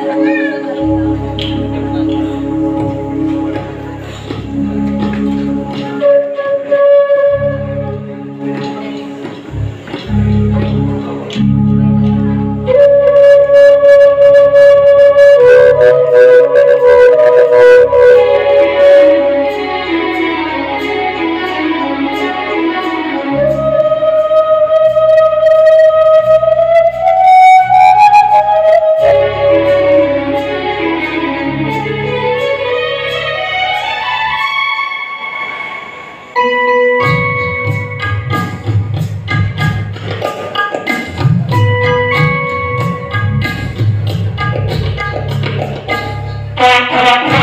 Yeah. Música